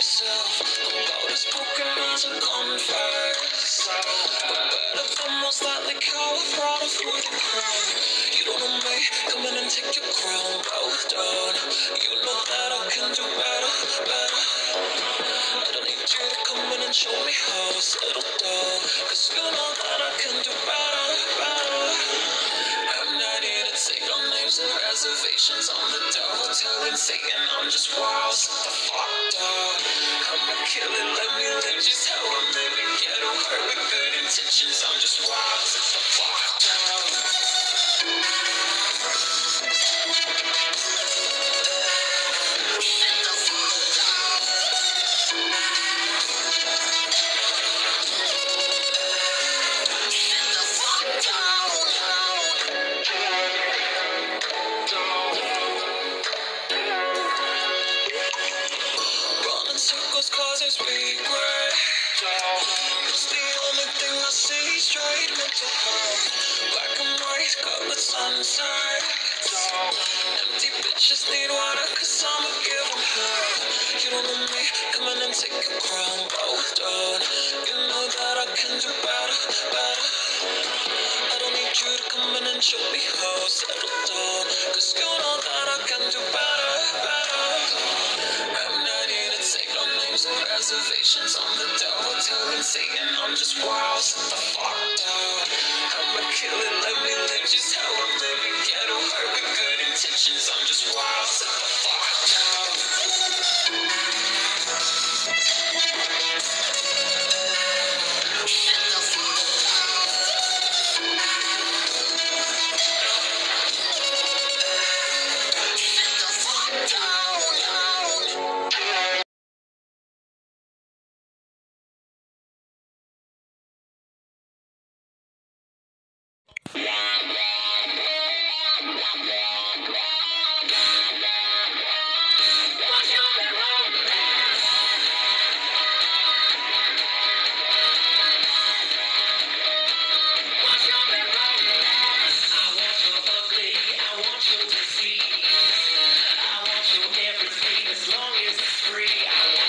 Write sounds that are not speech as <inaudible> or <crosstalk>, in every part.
myself. About as broken as a confess. But better than most likely brought it through the crown. You don't know me, come in and take your crown, both down. You know that I can do better, better. I don't need you to come in and show me how to settle down. Cause you know that I can do better, better. I'm not here to take on names or reservations. I'm the devil telling Satan I'm just wild. Kill it, let me live just how I'm living. Get hurt with good intentions. I'm just wild. Bitches need water cause I'ma give them hell. You don't know me, come in and take your crown, both down. You know that I can do better, better. I don't need you to come in and show me how settle down. Cause you know that I can do better, better. I'm not here to take no names or reservations. I'm the devil telling Satan I'm just wild. Sit the fuck down. I'ma kill it, let me live just how I'm living. Intentions. I'm just wild. You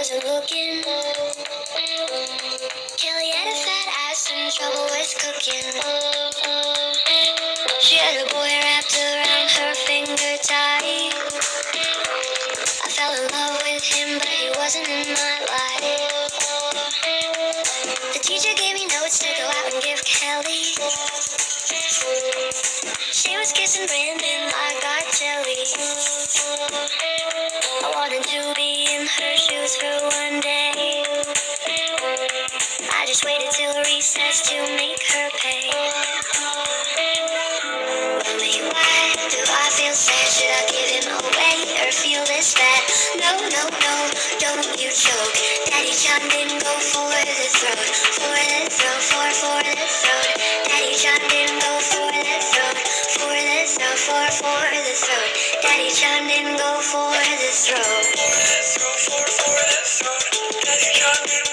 was the middle of class and the teacher wasn't looking. Kelly having trouble with cooking. She had a boy wrapped around her finger tight. I fell in love with him, but he wasn't in my life. The teacher gave me notes to go out and give Kelly. She was kissing Brandon, I got jelly. Daddy John didn't go for the throat. For the throat, for the throat. Daddy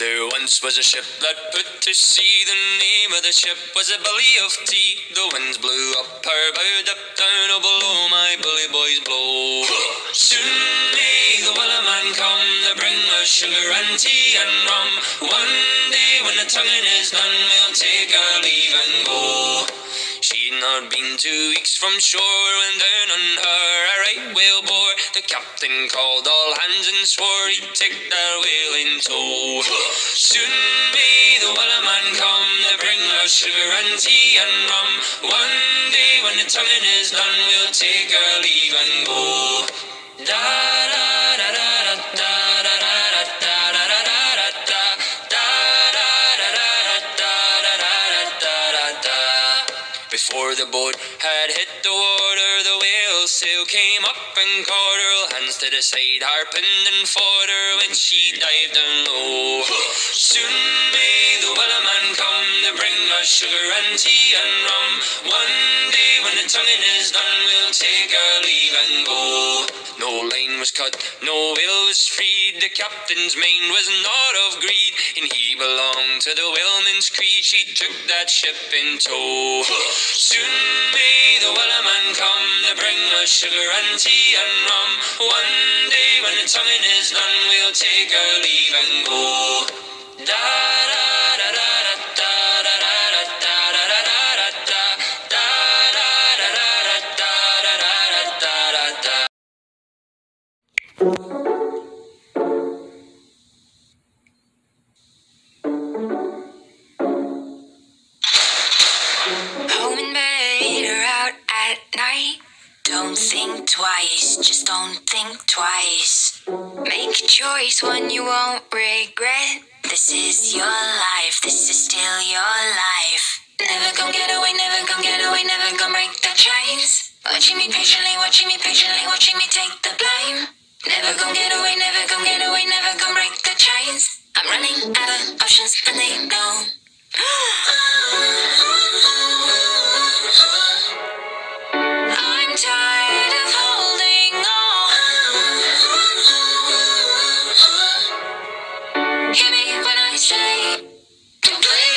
There once was a ship that put to sea. The name of the ship was a Billy of Tea. The winds blew up her bow, up down, oh below my bully boys blow. <laughs> Soon may the Wellerman come to bring us sugar and tea and rum. One day when the tonguing is done, we'll take our leave and go. She'd not been two weeks from shore when down on her a right whale bore. The captain called all hands and swore he'd take their whale in tow. Soon may the Wellerman come to bring us sugar and tea and rum. One day when the tonguing is done, we'll take our leave and go. Sail came up and caught her. Hands to the side, harping and fought her when she dived down low. Soon may the Wellerman come to bring us sugar and tea and rum. One day when the tonguing is done, we'll take our leave and go. No line was cut, no whale was freed. The captain's mind was not of greed, and he belonged to the whaleman's creed. She took that ship in tow. Soon may the Wellerman come to bring us sugar and tea and rum. One day when the tonguing is done, we'll take our leave and go. Don't think twice, just don't think twice. Make a choice, one you won't regret. This is your life, this is still your life. Never gonna get away, never gonna get away, never gonna break the chains. Watching me patiently, watching me patiently, watching me take the blame. Never gonna get away, never gonna get away, never gonna break the chains. I'm running out of options and they know. <gasps> <laughs> Hear me when I say, don't play.